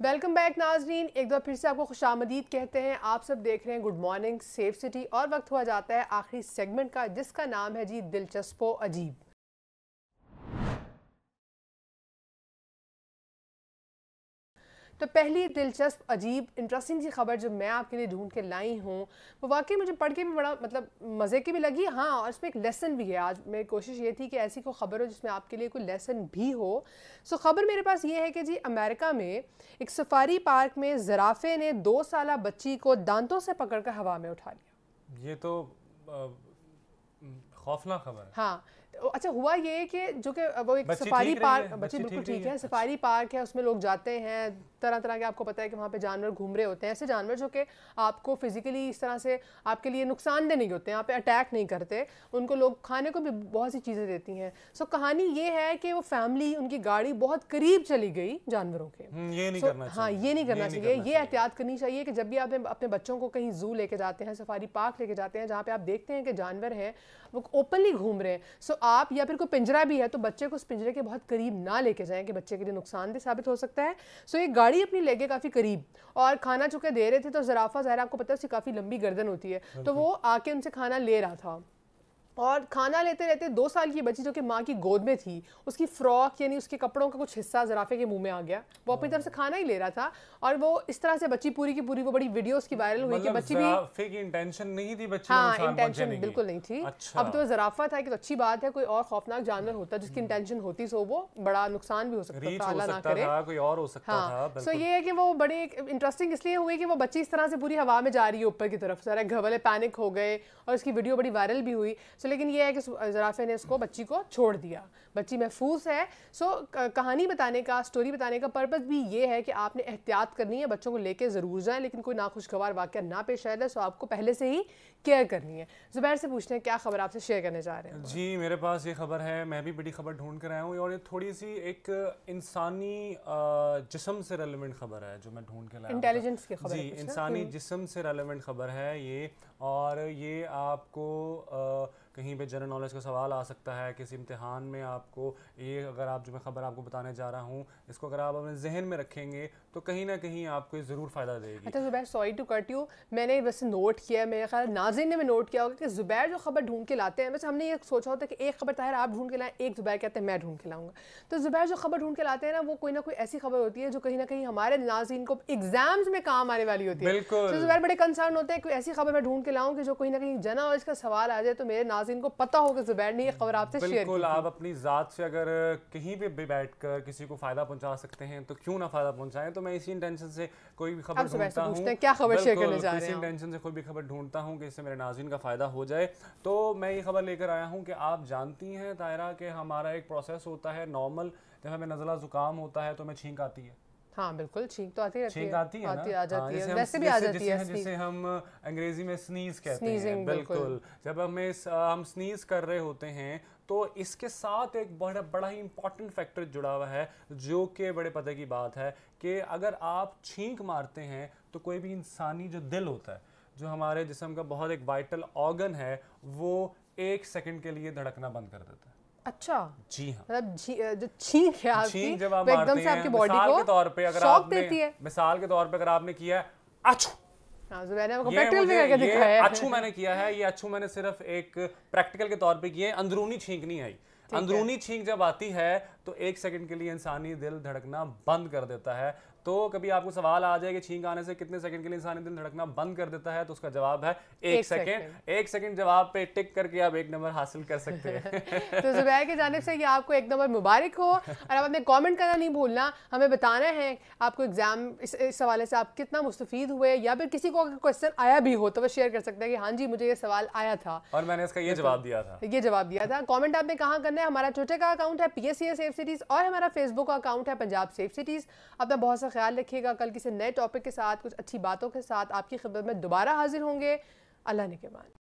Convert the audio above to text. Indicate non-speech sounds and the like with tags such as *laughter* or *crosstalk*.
Welcome back नाजरीन। एक बार फिर से आपको खुश आमदीद कहते हैं। आप सब देख रहे हैं गुड मॉर्निंग, सेफ़ सिटी, और वक्त हुआ जाता है आखिरी सेगमेंट का, जिसका नाम है जी दिलचस्पो अजीब। तो पहली दिलचस्प अजीब इंटरेस्टिंग सी खबर जो मैं आपके लिए ढूंढ के लाई हूँ वो वाकई मुझे पढ़ के भी बड़ा मतलब मज़े की भी लगी। हाँ और इसमें एक लेसन भी है। आज मेरी कोशिश ये थी कि ऐसी कोई खबर हो जिसमें आपके लिए कोई लेसन भी हो। सो खबर मेरे पास ये है कि जी अमेरिका में एक सफारी पार्क में ज़राफ़े ने दो साल बच्ची को दांतों से पकड़ कर हवा में उठा लिया। ये तो खौफनाक खबर है। हाँ अच्छा हुआ ये कि जो कि वो एक सफारी पार्क बच्ची बिल्कुल ठीक है सफारी पार्क है उसमें लोग जाते हैं तरह तरह के आपको पता है कि वहाँ पे जानवर घूम रहे होते हैं ऐसे जानवर जो कि आपको फिजिकली इस तरह से आपके लिए नुकसानदेह नहीं होते हैं यहाँ पे अटैक नहीं करते उनको लोग खाने को भी बहुत सी चीज़ें देती हैं। सो कहानी ये है कि वो फैमिली उनकी गाड़ी बहुत करीब चली गई जानवरों के। हम्म, ये नहीं करना हाँ ये नहीं करना चाहिए ये एहतियात करनी चाहिए कि जब भी आप अपने बच्चों को कहीं जू लेके जाते हैं सफारी पार्क लेके जाते हैं जहाँ पे आप देखते हैं कि जानवर हैं वो ओपनली घूम रहे हैं। सो आप या फिर कोई पिंजरा भी है तो बच्चे को उस पिंजरे के बहुत करीब ना लेके जाएँ कि बच्चे के लिए नुकसानदेह साबित हो सकता है। सो ये गाड़ी अपनी लेके काफ़ी करीब और खाना चुके दे रहे थे तो जराफा ज़ाहिर आपको पता है उसकी काफ़ी लंबी गर्दन होती है। तो वो आके उनसे खाना ले रहा था। और खाना लेते रहते दो साल की बच्ची जो कि माँ की गोद में थी उसकी फ्रॉक यानी उसके कपड़ों का कुछ हिस्सा जराफे के मुँह में आ गया। वो अपनी तरफ़ से खाना ही ले रहा था और वो इस तरह से बच्ची पूरी की पूरी वो बड़ी वीडियो उसकी वायरल हुई कि मतलब बच्ची भी इंटेंशन नहीं थी बच्ची हाँ इंटेंशन बिल्कुल नहीं थी। अच्छा। अब तो जराफा था कि तो अच्छी बात है कोई और खौफनाक जानवर होता जिसकी इंटेंशन हम्म। होती सो वो बड़ा नुकसान भी हो सकता था अल्लाह ना करे। कोई और हो सकता हाँ सो ये है कि वो बड़ी इंटरेस्टिंग इसलिए हुई कि वो बच्ची इस तरह से पूरी हवा में जा रही है ऊपर की तरफ़ सारे घर वाले पैनिक हो गए और उसकी वीडियो बड़ी वायरल भी हुई। सो लेकिन ये है कि ज़राफ़े ने इसको बच्ची को छोड़ दिया। बच्ची महफूज है। सो कहानी बताने का स्टोरी बताने का पर्पज़ भी ये है कि आपने एहतियात करनी है बच्चों को लेके ज़रूर जाएँ लेकिन कोई नाखुशगवार वाक्य ना पेश आए सो आपको पहले से ही केयर करनी है। ज़ुबैर से पूछते हैं क्या खबर आपसे शेयर करने जा रहे हैं? जी मेरे पास ये खबर है मैं भी बड़ी खबर ढूंढ कर आया हूँ और ये थोड़ी सी एक इंसानी जिसम से रेलिवेंट खबर है जो मैं ढूंढ के लाया इंटेलिजेंस की खबर जी इंसानी हम्म। जिसम से रेलिवेंट खबर है ये और ये आपको कहीं पे जनरल नॉलेज का सवाल आ सकता है किसी इम्तिहान में आपको ये अगर आप जो मैं ख़बर आपको बताने जा रहा हूँ इसको अगर आप अपने जहन में रखेंगे तो कहीं ना कहीं आपको ये ज़रूर फ़ायदा देगी। अच्छा Zubair sorry to cut you मैंने वैसे नोट किया है मेरे ख्याल नाजिन ने भी नोट किया होगा कि जुबैर जो खबर ढूंढ के लाते हैं वैसे हमने ये सोचा होता है कि एक खबर ताहिर आप ढूंढ के लाएँ एक जुबैर कहते हैं मैं ढूंढ के लाऊँगा। तो जुबैर जो खबर ढूंढ के लाते हैं ना वो कोई ना कोई ऐसी खबर होती है जो कहीं ना कहीं हमारे नाजिन को एग्ज़ाम्स में काम आने वाली होती है। तो जुबैर बड़े कंसर्न होते हैं कोई ऐसी खबर मैं ढूंढ के लाऊं कि जो कहीं ना कहीं जना और इसका सवाल आ जाए तो मेरे नाजिन को पता होगा जुबैर ने ये खबर आपसे शेयर बिल्कुल आप अपनी ज़ात से अगर कहीं पे भी बैठकर किसी को फ़ायदा पहुँचा सकते हैं तो क्यों ना फ़ायदा पहुंचाएँ? तो मैं इसी इंटेंशन से कोई भी खबर ढूंढता हूँ क्या खबर शेयर करने जा रहे हैं इंटेंशन से कोई भी खबर ढूंढता हूँ कि इससे मेरे नाजिन का फ़ायदा हो जाए। तो मैं ये खबर लेकर आया हूँ कि आप जानती हैं तायरा कि हमारा एक प्रोसेस होता है नॉर्मल जब हमें नज़ला ज़ुकाम होता है तो हमें छींक आती है। हाँ बिल्कुल छींक तो आती रहती छींक आती है आती आ जाती हाँ, है। वैसे भी आ जाती है जिसे हम अंग्रेज़ी में स्नीज कहते हैं बिल्कुल। जब हमें हम स्नीज कर रहे होते हैं तो इसके साथ एक बड़ा बड़ा ही इंपॉर्टेंट फैक्टर जुड़ा हुआ है जो कि बड़े पते की बात है कि अगर आप छींक मारते हैं तो कोई भी इंसानी जो दिल होता है जो हमारे जिसम का बहुत एक वाइटल ऑर्गन है वो एक सेकंड के लिए धड़कना बंद कर देता है। अच्छा। जी हाँ। मतलब जो छींक है आपकी छींक जब आप एकदम से आपकी बॉडी को तौर पे अगर आपने मिसाल के तौर पे अगर आपने किया है अछू। हाँ, अच्छू मैंने किया है ये अच्छू मैंने सिर्फ़ एक प्रैक्टिकल के तौर पे किया है अंदरूनी छींक नहीं आई। अंदरूनी छींक जब आती है तो एक सेकंड के लिए इंसानी दिल धड़कना बंद कर देता है। तो कभी आपको सवाल आ जाए कि छींक आने से कितने सेकंड के लिए इंसानी दिल धड़कना बंद कर देता है तो उसका जवाब है एक, एक सेकंड। एक सेकंड जवाब पे टिक करके आप एक नंबर हासिल कर सकते हैं। *laughs* तो जुबैर की जानब से ये आपको एक नंबर मुबारक हो और आप अपने कमेंट करना नहीं भूलना हमें बताना है आपको एग्ज़ाम इस, इस हवाले से आप कितना मुस्तफ़ हुए या फिर किसी को क्वेश्चन आया भी हो तो वह शेयर कर सकते हैं कि हाँ जी मुझे ये सवाल आया था। और मैंने इसका ये जवाब दिया था। ये जवाब दिया था। कॉमेंट आपने कहाँ करना है? हमारा ट्विटर का अकाउंट है पी एस सिटीज़ और हमारा फेसबुक अकाउंट है पंजाब सेफ़ सिटीज़। अपना बहुत सा ख्याल रखिएगा, कल किसी नए टॉपिक के साथ, कुछ अच्छी बातों के साथ आपकी खिदमत में दोबारा हाजिर होंगे। अल्लाह ने के मान